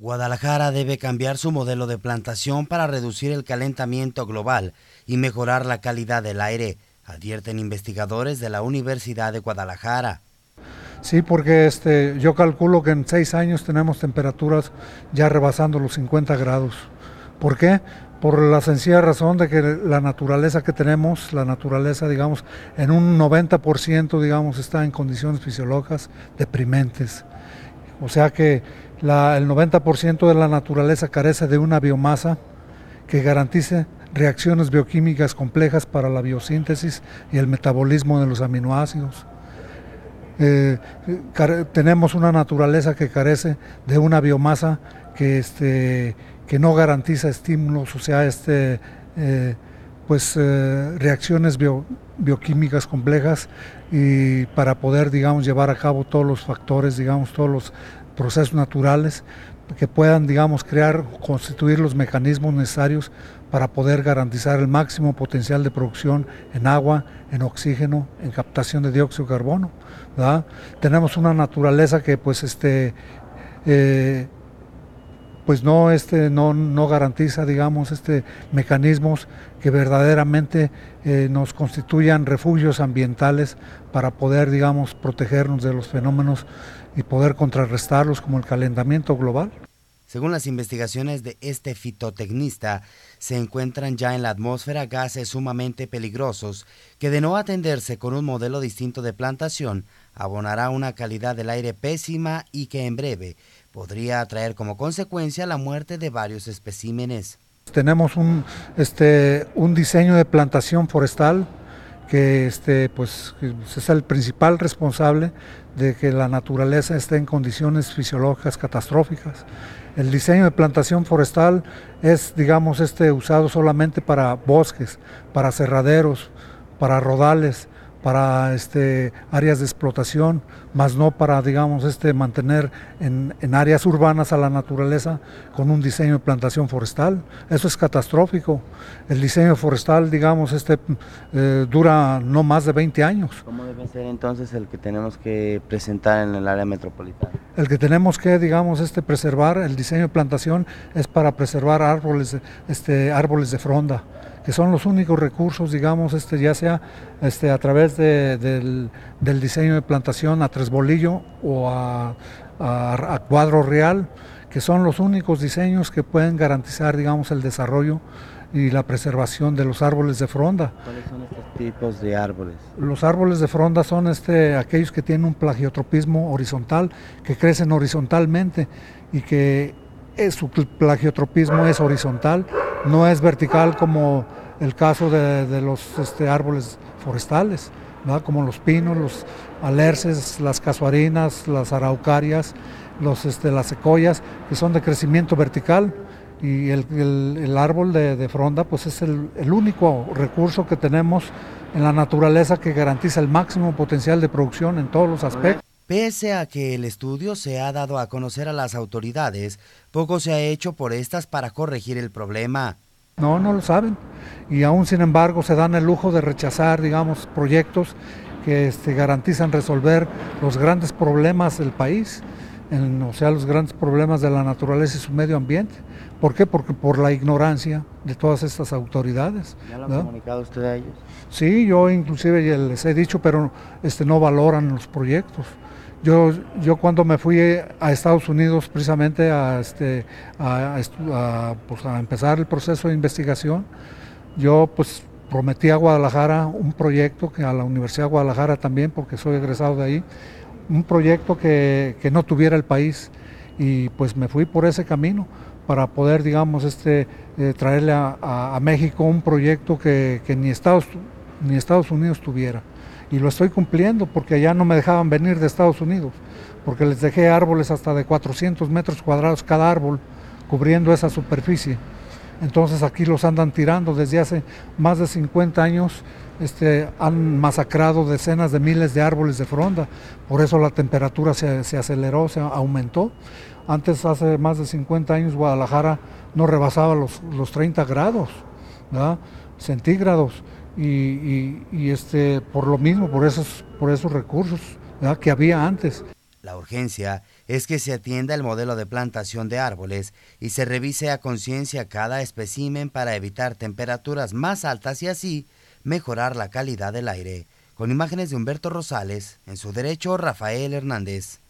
Guadalajara debe cambiar su modelo de plantación para reducir el calentamiento global y mejorar la calidad del aire, advierten investigadores de la Universidad de Guadalajara. Sí, porque este, yo calculo que en seis años tenemos temperaturas ya rebasando los 50 grados. ¿Por qué? Por la sencilla razón de que la naturaleza que tenemos, la naturaleza, digamos, en un 90%, digamos, está en condiciones fisiológicas deprimentes. O sea que el 90% de la naturaleza carece de una biomasa que garantice reacciones bioquímicas complejas para la biosíntesis y el metabolismo de los aminoácidos. Eh, tenemos una naturaleza que carece de una biomasa que, este, que no garantiza estímulos, o sea, este, eh, pues, eh, reacciones bioquímicas complejas y para poder, digamos, llevar a cabo todos los factores, digamos, todos los procesos naturales que puedan, digamos, crear, constituir los mecanismos necesarios para poder garantizar el máximo potencial de producción en agua, en oxígeno, en captación de dióxido de carbono. Tenemos una naturaleza que, pues, este, eh, pues no, este, no, no garantiza, digamos, este, mecanismos que verdaderamente eh, nos constituyan refugios ambientales para poder, digamos, protegernos de los fenómenos y poder contrarrestarlos como el calentamiento global. Según las investigaciones de este fitotecnista, se encuentran ya en la atmósfera gases sumamente peligrosos que de no atenderse con un modelo distinto de plantación abonará una calidad del aire pésima y que en breve podría traer como consecuencia la muerte de varios especímenes. Tenemos un, este, un diseño de plantación forestal que este, pues, es el principal responsable de que la naturaleza esté en condiciones fisiológicas catastróficas. El diseño de plantación forestal es, digamos, este, usado solamente para bosques, para cerraderos, para rodales, para este, áreas de explotación, más no para, digamos, este, mantener en, áreas urbanas a la naturaleza con un diseño de plantación forestal. Eso es catastrófico. El diseño forestal, digamos, este, eh, dura no más de 20 años. ¿Cómo debe ser entonces el que tenemos que presentar en el área metropolitana? El que tenemos que, digamos, este, preservar, el diseño de plantación es para preservar árboles, este, árboles de fronda que son los únicos recursos, digamos, este, ya sea este, a través del, diseño de plantación a tres bolillo o a, cuadro real, que son los únicos diseños que pueden garantizar, digamos, el desarrollo y la preservación de los árboles de fronda. ¿Cuáles son estos tipos de árboles? Los árboles de fronda son este, aquellos que tienen un plagiotropismo horizontal, que crecen horizontalmente y que su plagiotropismo es horizontal, no es vertical como el caso de, los este, árboles forestales, como los pinos, los alerces, las casuarinas, las araucarias, los, este, las secoyas, que son de crecimiento vertical. Y el, árbol de, fronda pues es el, el único recurso que tenemos en la naturaleza que garantiza el máximo potencial de producción en todos los aspectos. Pese a que el estudio se ha dado a conocer a las autoridades, poco se ha hecho por estas para corregir el problema. No, no lo saben. Y aún sin embargo se dan el lujo de rechazar, digamos, proyectos que este, garantizan resolver los grandes problemas del país, o sea, los grandes problemas de la naturaleza y su medio ambiente. ¿Por qué? Porque por la ignorancia de todas estas autoridades. ¿Ya lo ha comunicado usted a ellos? Sí, yo inclusive les he dicho, pero este, no valoran los proyectos. Yo, yo cuando me fui a Estados Unidos precisamente a, este, pues, a, empezar el proceso de investigación, yo pues prometí a Guadalajara un proyecto, que a la Universidad de Guadalajara también, porque soy egresado de ahí, un proyecto que, no tuviera el país y pues me fui por ese camino para poder, digamos, este, eh, traerle a, México un proyecto que, que ni, Estados, ni Estados Unidos tuviera y lo estoy cumpliendo porque allá no me dejaban venir de Estados Unidos, porque les dejé árboles hasta de 400 metros cuadrados cada árbol cubriendo esa superficie. Entonces aquí los andan tirando desde hace más de 50 años. Este, han masacrado decenas de miles de árboles de fronda, por eso la temperatura se, aceleró, se aumentó. Antes, hace más de 50 años, Guadalajara no rebasaba los, los 30 grados centígrados y, este, por lo mismo, por esos, por esos recursos que había antes. La urgencia es que se atienda el modelo de plantación de árboles y se revise a conciencia cada espécimen para evitar temperaturas más altas y así mejorar la calidad del aire. Con imágenes de Humberto Rosales, en su derecho Rafael Hernández.